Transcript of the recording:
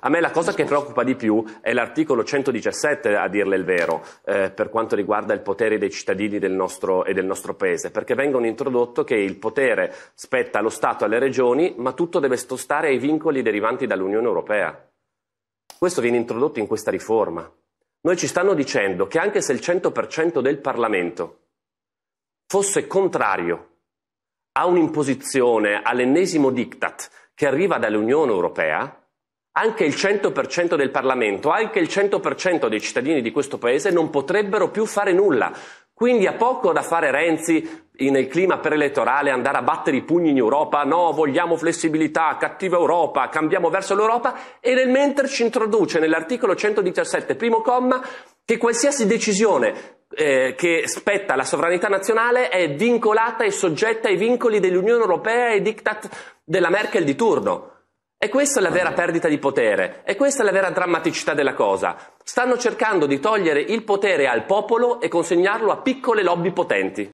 A me la cosa che preoccupa di più è l'articolo 117, a dirle il vero, eh, per quanto riguarda il potere dei cittadini del nostro, e del nostro paese, perché vengono introdotto che il potere spetta allo Stato e alle regioni, ma tutto deve stare ai vincoli derivanti dall'Unione Europea. Questo viene introdotto in questa riforma. Noi ci stanno dicendo che anche se il 100% del Parlamento fosse contrario a un'imposizione, all'ennesimo diktat che arriva dall'Unione Europea, anche il 100% del Parlamento, anche il 100% dei cittadini di questo Paese non potrebbero più fare nulla. Quindi ha poco da fare Renzi nel clima preelettorale andare a battere i pugni in Europa, no, vogliamo flessibilità, cattiva Europa, cambiamo verso l'Europa e nel mentre ci introduce nell'articolo 117, primo comma, che qualsiasi decisione eh, che spetta alla sovranità nazionale è vincolata e soggetta ai vincoli dell'Unione Europea e ai diktat della Merkel di turno. E questa è la vera perdita di potere, e questa è la vera drammaticità della cosa. Stanno cercando di togliere il potere al popolo e consegnarlo a piccole lobby potenti.